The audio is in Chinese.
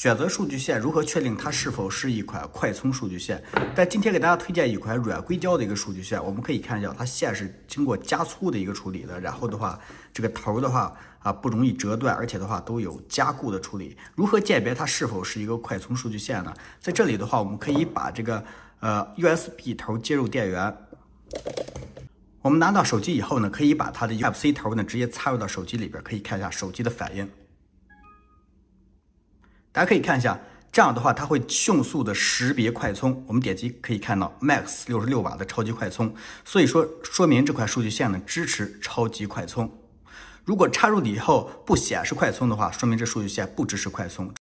选择数据线如何确定它是否是一款快充数据线？但今天给大家推荐一款软硅胶的一个数据线，我们可以看一下，它线是经过加粗的一个处理的，然后的话，这个头的话啊不容易折断，而且的话都有加固的处理。如何鉴别它是否是一个快充数据线呢？在这里的话，我们可以把这个呃 USB 头接入电源，我们拿到手机以后呢，可以把它的 Type C 头呢直接插入到手机里边，可以看一下手机的反应。大家可以看一下，这样的话它会迅速的识别快充。我们点击可以看到 Max 六十六瓦的超级快充，所以说说明这块数据线呢支持超级快充。如果插入以后不显示快充的话，说明这数据线不支持快充。